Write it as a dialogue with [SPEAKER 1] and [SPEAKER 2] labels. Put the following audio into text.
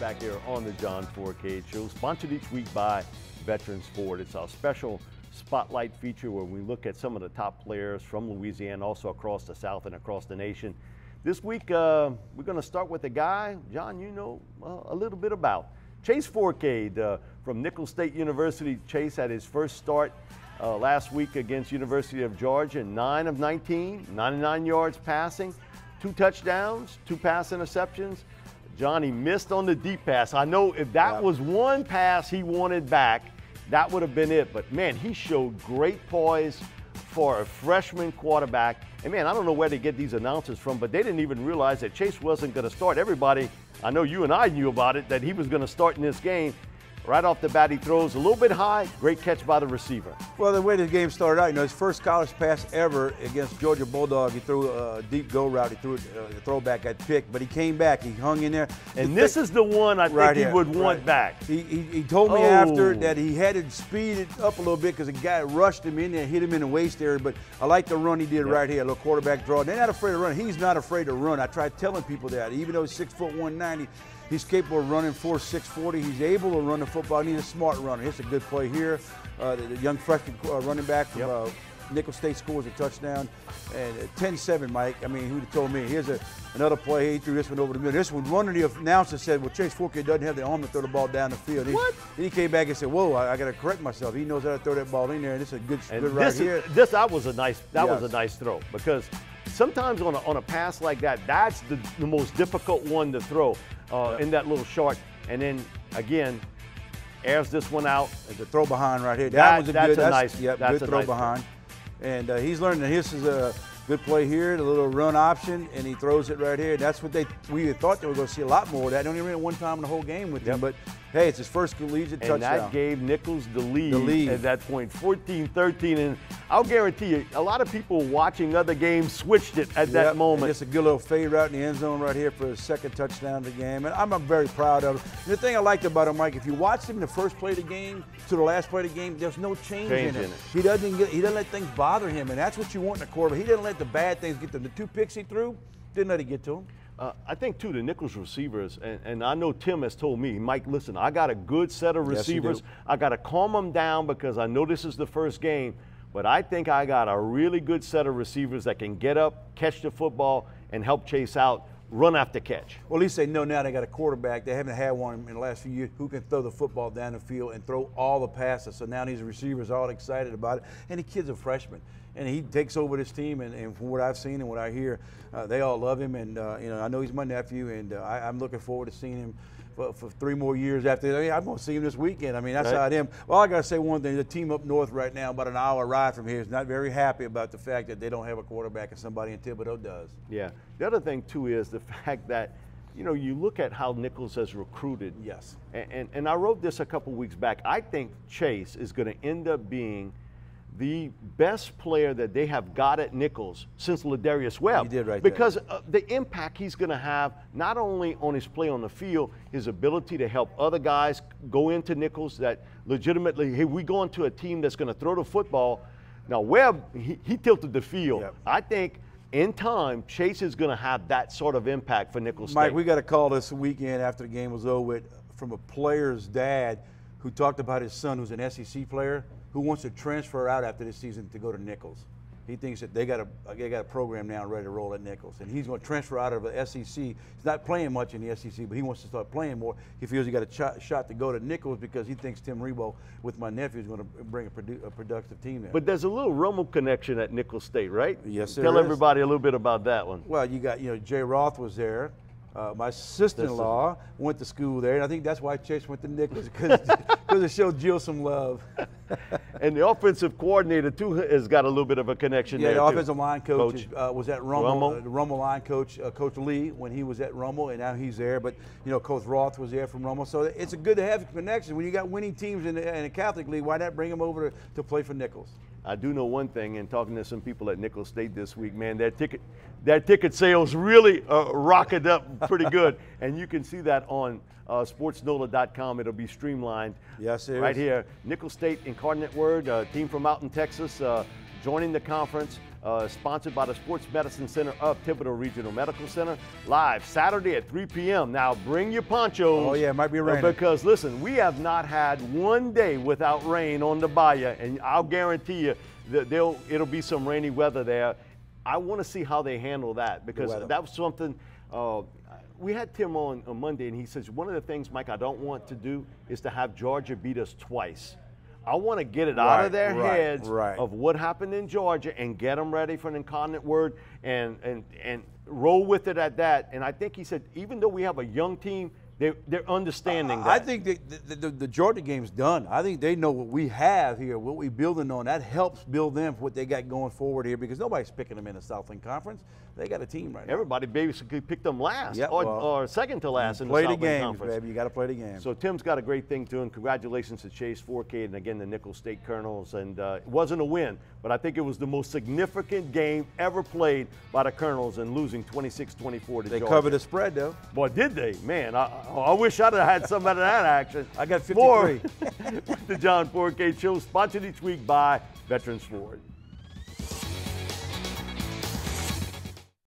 [SPEAKER 1] back here on the John Fourcade Show, sponsored each week by Veterans Ford. It's our special spotlight feature where we look at some of the top players from Louisiana, also across the South and across the nation. This week, uh, we're going to start with a guy, John, you know uh, a little bit about. Chase Fourcade uh, from Nicholls State University. Chase had his first start uh, last week against University of Georgia, 9 of 19, 99 yards passing, two touchdowns, two pass interceptions. Johnny missed on the deep pass. I know if that was one pass he wanted back, that would have been it. But man, he showed great poise for a freshman quarterback. And man, I don't know where they get these announcers from, but they didn't even realize that Chase wasn't going to start. Everybody, I know you and I knew about it, that he was going to start in this game. Right off the bat, he throws a little bit high. Great catch by the receiver.
[SPEAKER 2] Well, the way the game started out, you know, his first college pass ever against Georgia Bulldog, he threw a deep go route. He threw a uh, throwback at pick, but he came back. He hung in there.
[SPEAKER 1] And this is the one I
[SPEAKER 2] right
[SPEAKER 1] think he
[SPEAKER 2] here,
[SPEAKER 1] would want
[SPEAKER 2] right.
[SPEAKER 1] back.
[SPEAKER 2] He, he, he told me
[SPEAKER 1] Oh.
[SPEAKER 2] after that he had to speed it up a little bit because the guy rushed him in there, hit him in the waist area. But I like the run he did right here, a little quarterback draw. They're not afraid to run. He's not afraid to run. I tried telling people that. Even though he's six foot 190, he's capable of running 4 640. He's able to run the football. He's a smart runner. It's a good play here. Uh, the, the young freshman uh, running back from
[SPEAKER 1] Yep.
[SPEAKER 2] uh, Nicholls State scores a touchdown. And uh, 10-7, Mike. I mean, who'd have told me? Here's a, another play. He threw this one over the middle. This one, one of the announcers said, well, Chase Fourcade doesn't have the arm to throw the ball down the field. He,
[SPEAKER 1] What?
[SPEAKER 2] He came back and said, whoa, I, I got to correct myself. He knows how to throw that ball in there. And this is a good,
[SPEAKER 1] And
[SPEAKER 2] good right
[SPEAKER 1] this,
[SPEAKER 2] here.
[SPEAKER 1] is, this that was a nice that was a nice throw because sometimes on a, on a pass like that, that's the, the most difficult one to throw uh, in that little short. And then again, airs this one out.
[SPEAKER 2] the throw behind right here. That,
[SPEAKER 1] That-
[SPEAKER 2] was a
[SPEAKER 1] that's
[SPEAKER 2] good.
[SPEAKER 1] a nice-
[SPEAKER 2] Yep,
[SPEAKER 1] that's
[SPEAKER 2] good
[SPEAKER 1] a
[SPEAKER 2] throw
[SPEAKER 1] nice throw.
[SPEAKER 2] behind. And uh, he's learning that this is a good play here, the little run option, and he throws it right here. That's what they we thought they were going to see a lot more of that. Don't even ran one time in the whole game with him, but hey, it's his first collegiate
[SPEAKER 1] And
[SPEAKER 2] touchdown.
[SPEAKER 1] that gave Nicholls the lead,
[SPEAKER 2] The lead.
[SPEAKER 1] at that point, 14-13. And I'll guarantee you, a lot of people watching other games switched it at
[SPEAKER 2] Yep,
[SPEAKER 1] that
[SPEAKER 2] and
[SPEAKER 1] moment.
[SPEAKER 2] Just a good little fade route in the end zone right here for his second touchdown of the game. And I'm, I'm very proud of him. And the thing I liked about him, Mike, if you watched him the first play of the game to the last play of the game, there's no change,
[SPEAKER 1] Change
[SPEAKER 2] in, it.
[SPEAKER 1] in it.
[SPEAKER 2] He doesn't get, he doesn't let things bother him, and that's what you want in a quarterback. He didn't let the bad things get to him. The two picks he threw didn't let it get to him.
[SPEAKER 1] Uh, I think too the Nicholls receivers, and, and I know Tim has told me, Mike, listen, I got a good set of
[SPEAKER 2] Yes,
[SPEAKER 1] receivers. I got to calm them down because I know this is the first game, but I think I got a really good set of receivers that can get up, catch the football, and help chase out, run after catch.
[SPEAKER 2] Well, at least they know now they got a quarterback. They haven't had one in the last few years who can throw the football down the field and throw all the passes. So now these receivers are all excited about it. And the kid's a freshman. And he takes over this team, and, and from what I've seen and what I hear, uh, they all love him. And uh, you know, I know he's my nephew, and uh, I, I'm looking forward to seeing him for, for three more years after. I mean, I'm going to see him this weekend. I mean, that's
[SPEAKER 1] Right.
[SPEAKER 2] how I am. Well, I got to say one thing: the team up north right now, about an hour ride from here, is not very happy about the fact that they don't have a quarterback, and somebody in Thibodaux does.
[SPEAKER 1] Yeah. The other thing too is the fact that, you know, you look at how Nicholls has recruited.
[SPEAKER 2] Yes.
[SPEAKER 1] And, and, and I wrote this a couple weeks back. I think Chase is going to end up being the best player that they have got at Nicholls since Lardarius Webb.
[SPEAKER 2] You did right there.
[SPEAKER 1] Because uh, the impact he's going to have not only on his play on the field, his ability to help other guys go into Nicholls that legitimately, hey, we go into a team that's going to throw the football. Now Webb, he, he tilted the field.
[SPEAKER 2] Yep.
[SPEAKER 1] I think in time, Chase is going to have that sort of impact for Nicholls
[SPEAKER 2] Mike,
[SPEAKER 1] State.
[SPEAKER 2] we got a call this weekend after the game was over with from a player's dad who talked about his son who's an SEC player who wants to transfer out after this season to go to Nicholls. He thinks that they got a they got a program now ready to roll at Nicholls, and he's going to transfer out of the SEC. He's not playing much in the SEC, but he wants to start playing more. He feels he got a shot, shot to go to Nicholls because he thinks Tim Rebowe, with my nephew, is going to bring a, produ- a productive team there.
[SPEAKER 1] But there's a little Rummel connection at Nicholls State, right?
[SPEAKER 2] Yes,
[SPEAKER 1] Tell
[SPEAKER 2] is.
[SPEAKER 1] everybody a little bit about that one.
[SPEAKER 2] Well, you got, you know, Jay Roth was there. Uh, my sister-in-law went to school there, and I think that's why Chase went to Nicholas because it showed Jill some love.
[SPEAKER 1] And the offensive coordinator too has got a little bit of a connection
[SPEAKER 2] Yeah,
[SPEAKER 1] there
[SPEAKER 2] the
[SPEAKER 1] too.
[SPEAKER 2] offensive line coach,
[SPEAKER 1] Coach.
[SPEAKER 2] Uh, was at Rummel.
[SPEAKER 1] Rummel.
[SPEAKER 2] Uh, the Rummel line coach, uh, Coach Lee, when he was at Rummel, and now he's there. But you know, Coach Roth was there from Rummel, so it's a good to have a connection. When you got winning teams in the, in the Catholic League, why not bring them over to, to play for Nicholls?
[SPEAKER 1] I do know one thing, and talking to some people at Nicholls State this week, man, that ticket, their ticket sales really uh, rocketed up pretty good, and you can see that on uh, SportsNola.com. It'll be streamlined.
[SPEAKER 2] Yes, it
[SPEAKER 1] right
[SPEAKER 2] is.
[SPEAKER 1] here. Nicholls State Incarnate Word, uh, team from out in Texas, uh, joining the conference. uh, sponsored by the Sports Medicine Center of Thibodaux Regional Medical Center. Live Saturday at 3 p.m. Now bring your ponchos.
[SPEAKER 2] Oh, yeah, it might be
[SPEAKER 1] uh,
[SPEAKER 2] raining.
[SPEAKER 1] Because listen, we have not had one day without rain on the Bahia, and I'll guarantee you that they'll, it'll be some rainy weather there. I want to see how they handle that because that was something. Uh, we had Tim on, on Monday, and he says one of the things, Mike, I don't want to do is to have Georgia beat us twice. I want to get it out of their
[SPEAKER 2] right,
[SPEAKER 1] heads
[SPEAKER 2] right.
[SPEAKER 1] of what happened in Georgia and get them ready for an incontinent word and and and roll with it at that. And I think he said even though we have a young team, they they're understanding that.
[SPEAKER 2] I think the, the, the, the Georgia game's done. I think they know what we have here, what we're building on. That helps build them for what they got going forward here because nobody's picking them in the Southland Conference. They got a team right now.
[SPEAKER 1] Everybody basically picked them last
[SPEAKER 2] Yep,
[SPEAKER 1] or,
[SPEAKER 2] well,
[SPEAKER 1] or second to last in the Southland
[SPEAKER 2] games,
[SPEAKER 1] Conference.
[SPEAKER 2] baby. You got to play the game.
[SPEAKER 1] So Tim's got a great thing doing. Congratulations to Chase Fourcade and again the Nicholls State Colonels. And uh, it wasn't a win, but I think it was the most significant game ever played by the Colonels and losing 26-24 to
[SPEAKER 2] they
[SPEAKER 1] Georgia.
[SPEAKER 2] covered the spread though.
[SPEAKER 1] Boy, did they? Man, I, Oh, I wish I'd have had some of that action.
[SPEAKER 2] I got
[SPEAKER 1] More
[SPEAKER 2] 53.
[SPEAKER 1] the John Fourcade Show, sponsored each week by Veterans Ford.